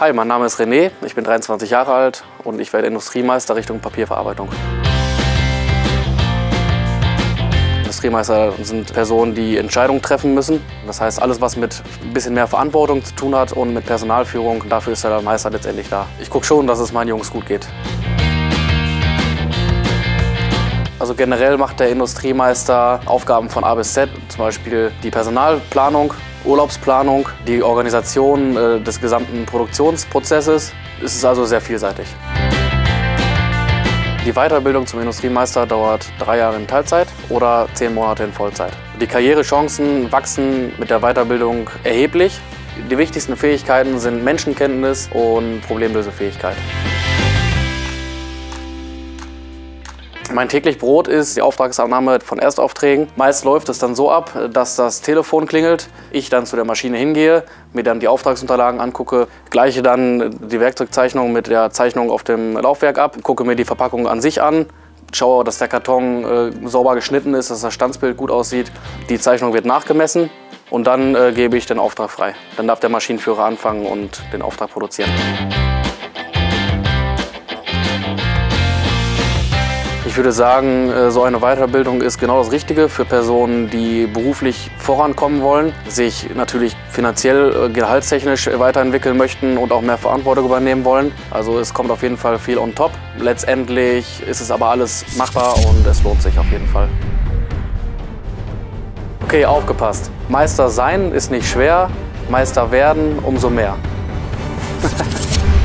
Hi, mein Name ist René, ich bin 23 Jahre alt und ich werde Industriemeister Richtung Papierverarbeitung. Industriemeister sind Personen, die Entscheidungen treffen müssen. Das heißt, alles, was mit ein bisschen mehr Verantwortung zu tun hat und mit Personalführung, dafür ist der Meister letztendlich da. Ich gucke schon, dass es meinen Jungs gut geht. Also generell macht der Industriemeister Aufgaben von A bis Z, zum Beispiel die Personalplanung, Urlaubsplanung, die Organisation äh, des gesamten Produktionsprozesses. Es ist also sehr vielseitig. Die Weiterbildung zum Industriemeister dauert drei Jahre in Teilzeit oder zehn Monate in Vollzeit. Die Karrierechancen wachsen mit der Weiterbildung erheblich. Die wichtigsten Fähigkeiten sind Menschenkenntnis und Problemlösefähigkeit. Mein täglich Brot ist die Auftragsannahme von Erstaufträgen. Meist läuft es dann so ab, dass das Telefon klingelt, ich dann zu der Maschine hingehe, mir dann die Auftragsunterlagen angucke, gleiche dann die Werkzeugzeichnung mit der Zeichnung auf dem Laufwerk ab, gucke mir die Verpackung an sich an, schaue, dass der Karton äh, sauber geschnitten ist, dass das Standsbild gut aussieht. Die Zeichnung wird nachgemessen und dann äh, gebe ich den Auftrag frei. Dann darf der Maschinenführer anfangen und den Auftrag produzieren. Ich würde sagen, äh, so eine Weiterbildung ist genau das Richtige für Personen, die beruflich vorankommen wollen, sich natürlich finanziell, äh, gehaltstechnisch weiterentwickeln möchten und auch mehr Verantwortung übernehmen wollen. Also es kommt auf jeden Fall viel on top. Letztendlich ist es aber alles machbar und es lohnt sich auf jeden Fall. Okay, aufgepasst. Meister sein ist nicht schwer, Meister werden umso mehr.